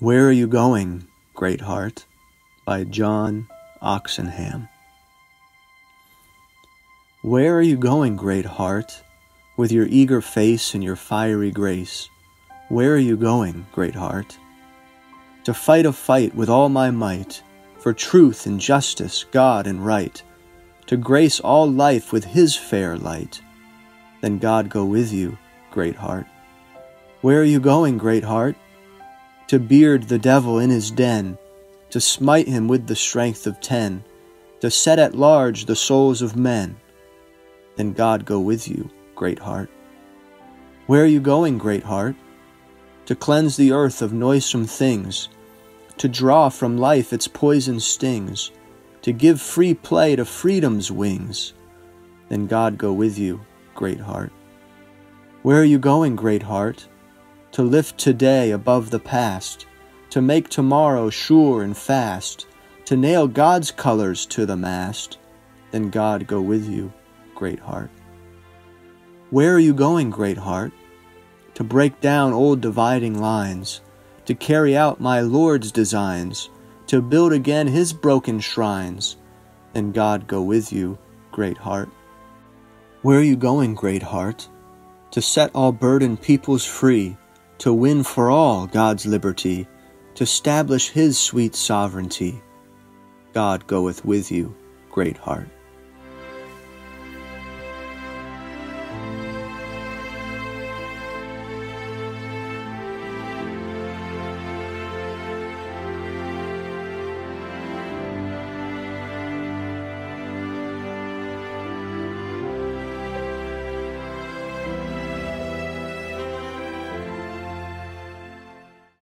Where are you going, Greatheart? by John Oxenham. Where are you going, Greatheart, with your eager face and your fiery grace? Where are you going, Greatheart? To fight a fight with all my might, for truth and justice, God and right, to grace all life with His fair light. Then God go with you, Greatheart. Where are you going, Greatheart? To beard the devil in his den, to smite him with the strength of ten, to set at large the souls of men. Then God go with you, Greatheart. Where are you going, Greatheart? To cleanse the earth of noisome things, to draw from life its poison stings, to give free play to freedom's wings. Then God go with you, Greatheart. Where are you going, Greatheart? To lift today above the past, to make tomorrow sure and fast, to nail God's colors to the mast, then God go with you, Greatheart. Where are you going, Greatheart? To break down old dividing lines, to carry out my Lord's designs, to build again his broken shrines, then God go with you, Greatheart. Where are you going, Greatheart? To set all burdened peoples free, to win for all God's liberty, to establish his sweet sovereignty. God goeth with you, Greatheart.